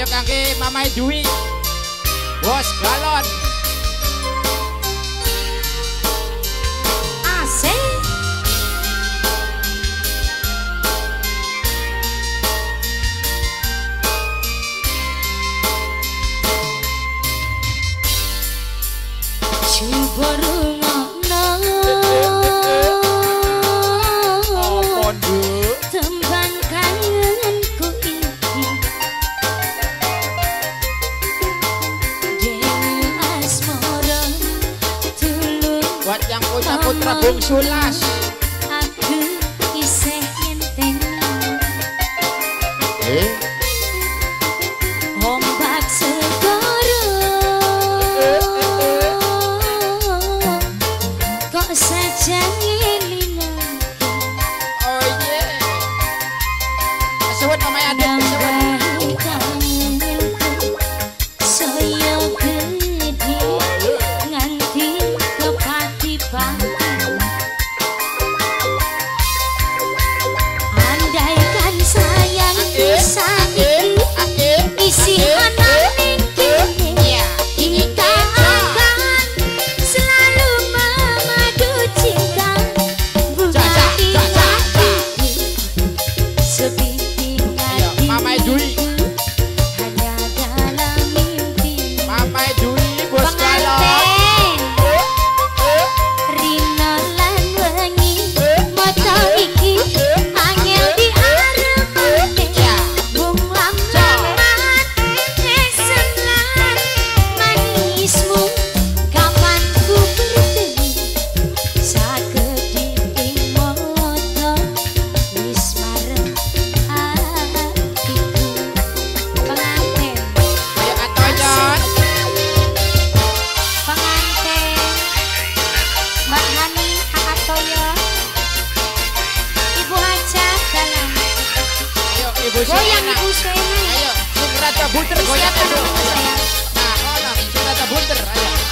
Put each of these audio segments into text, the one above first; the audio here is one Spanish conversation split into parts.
ayo kangge mamai Dwi. Bos galon. buat yang punya putra Bung Sulas Boyan Busena. Ayo, Bung Raja Bunter, Boyan Bunter.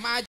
Ama